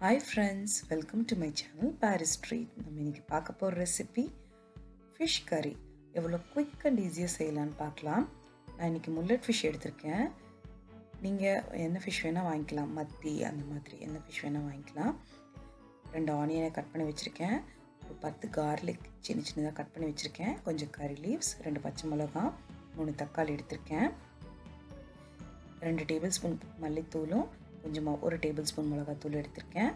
Hi friends welcome to my channel Paris street நம்ம இன்றைக்கி பார்க்க போகிற ரெசிபி ஃபிஷ் கறி எவ்வளோ குயிக் அண்ட் ஈஸியாக செய்யலான்னு பார்க்கலாம். நான் இன்றைக்கி முல்லட் ஃபிஷ் எடுத்திருக்கேன். நீங்கள் என்ன ஃபிஷ் வேணால் வாங்கிக்கலாம். மத்தி அந்த மாதிரி என்ன ஃபிஷ் வேணால் வாங்கிக்கலாம். ரெண்டு ஆனியனை கட் பண்ணி வச்சுருக்கேன். ஒரு பத்து கார்லிக் சின்ன சின்னதாக கட் பண்ணி வச்சுருக்கேன். கொஞ்சம் கறி லீவ்ஸ் ரெண்டு பச்சை மிளகாய் மூணு தக்காளி எடுத்திருக்கேன். ரெண்டு டேபிள் ஸ்பூன் மல்லித்தூளும் கொஞ்சமாக ஒரு டேபிள் ஸ்பூன் மிளகாத்தூள் எடுத்திருக்கேன்.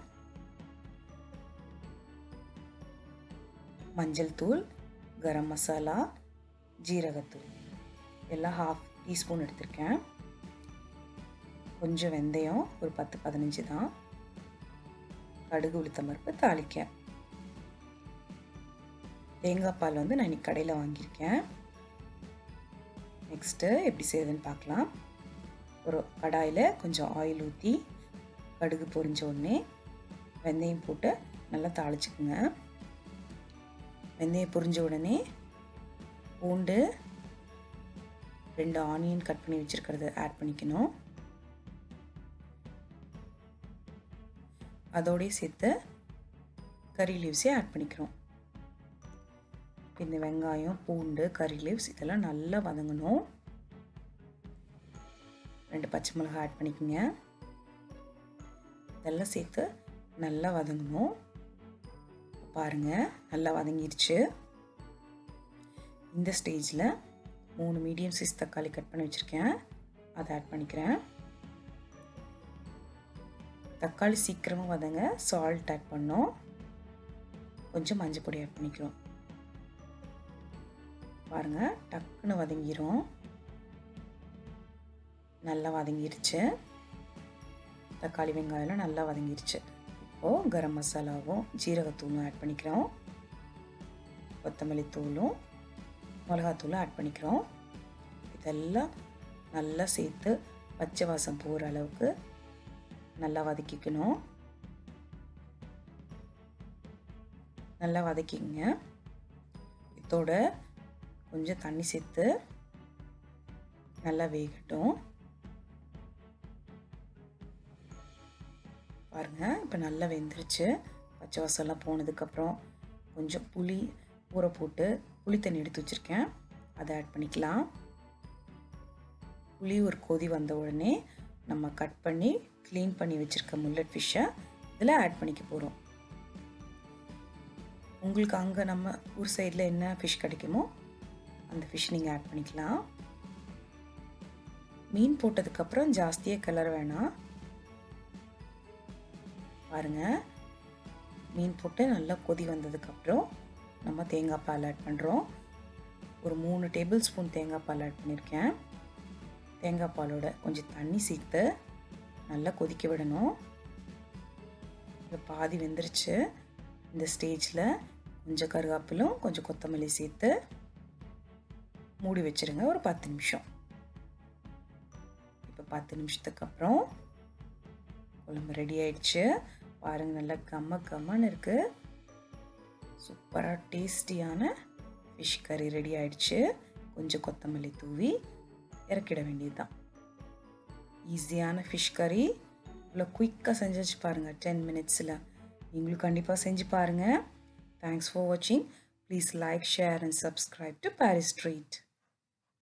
மஞ்சள் தூள் கரம் மசாலா ஜீரகத்தூள். எல்லாம் ஹாஃப் டீஸ்பூன் எடுத்திருக்கேன். கொஞ்சம் வெந்தயம் ஒரு பத்து பதினஞ்சு தான். கடுகு உளுத்தம்பருப்பு தாளிக்க. தேங்காய் பால் வந்து நான் இன்னைக்கு கடையில் வாங்கியிருக்கேன். நெக்ஸ்ட்டு எப்படி செய்யுதுன்னு பார்க்கலாம். ஒரு கடாயில் கொஞ்சம் ஆயில் ஊற்றி கடுகு பொரிஞ்ச உடனே வெந்தயம் போட்டு நல்லா தாளிச்சுக்குங்க. வெந்தயம் பொரிஞ்ச உடனே பூண்டு ரெண்டு ஆனியன் கட் பண்ணி வச்சுருக்கிறத ஆட் பண்ணிக்கணும். அதோடய சேர்த்து கறி லீவ்ஸே ஆட் பண்ணிக்கிறோம். இந்த வெங்காயம் பூண்டு கறி லீவ்ஸ் இதெல்லாம் நல்லா வதங்கணும். ரெண்டு பச்சை மிளகாய் ஆட் பண்ணிக்கோங்க. இதெல்லாம் சேர்த்து நல்லா வதங்கணும். பாருங்கள் நல்லா வதங்கிடுச்சு இந்த ஸ்டேஜில் மூணு மீடியம் சைஸ் தக்காளி கட் பண்ணி வச்சுருக்கேன். அதை ஆட் பண்ணிக்கிறேன். தக்காளி சீக்கிரமாக வதங்க சால்ட் ஆட் பண்ணோம். கொஞ்சம் மஞ்சள் பொடி ஆட் பண்ணிக்கிறோம். பாருங்கள் டக்குன்னு வதங்கிரும். நல்லா வதங்கிருச்சு. தக்காளி வெங்காயம்லாம் நல்லா வதங்கிருச்சு. இப்போது கரம் மசாலாவும் ஜீரகத்தூளும் ஆட் பண்ணிக்கிறோம். கொத்தமல்லி தூளும் மிளகாத்தூளும் ஆட் பண்ணிக்கிறோம். இதெல்லாம் நல்லா சேர்த்து பச்சை வாசம் போகிற அளவுக்கு நல்லா வதக்கிக்கணும். நல்லா வதக்கிங்க இதோட கொஞ்சம் தண்ணி சேர்த்து நல்லா வேகட்டும். பாருங்கள் இப்போ நல்லா வெந்துருச்சு. பச்சை வாசம்லாம் போனதுக்கப்புறம் கொஞ்சம் புளி ஊற போட்டு புளி தண்ணி எடுத்து வச்சுருக்கேன். அதை ஆட் பண்ணிக்கலாம். புளி ஒரு கொதி வந்த உடனே நம்ம கட் பண்ணி க்ளீன் பண்ணி வச்சுருக்க முல்லட் ஃபிஷ்ஷை இதில் ஆட் பண்ணிக்க போகிறோம் உங்களுக்கு அங்கே நம்ம ஊர் சைடில் என்ன ஃபிஷ் கிடைக்குமோ அந்த ஃபிஷ் நீங்கள் ஆட் பண்ணிக்கலாம். மீன் போட்டதுக்கப்புறம் ஜாஸ்தியாக கிளற வேணாம். பாருங்கள் மீன் போட்டு நல்லா கொதி வந்ததுக்கப்புறம் நம்ம தேங்காய் பால் ஆட் பண்ணுறோம் ஒரு மூணு டேபிள் ஸ்பூன் தேங்காய் பால் ஆட் பண்ணியிருக்கேன் தேங்காய் பாலோட கொஞ்சம் தண்ணி சேர்த்து நல்லா கொதிக்க விடணும். இப்போ பாதி வெந்துருச்சு. இந்த ஸ்டேஜில் கொஞ்சம் கருவேப்பிலும் கொஞ்சம் கொத்தமல்லி சேர்த்து மூடி வச்சுருங்க. ஒரு பத்து நிமிஷம். இப்போ பத்து நிமிஷத்துக்கு அப்புறம் குழம்பு ரெடி ஆயிடுச்சு. பாருங்கள் நல்லா கம்ம கம்மன்னு இருக்குது சூப்பராக டேஸ்டியான ஃபிஷ் கறி ரெடி ஆயிடுச்சு. கொஞ்சம் கொத்தமல்லி தூவி இறக்கிட வேண்டியது தான் ஈஸியான ஃபிஷ் கறி இவ்வளோ குயிக்காக செஞ்சு வச்சு பாருங்கள் டென் மினிட்ஸில் நீங்களும் கண்டிப்பாக செஞ்சு பாருங்கள் தேங்க்ஸ் ஃபார் வாட்சிங் please like share and subscribe to Paris street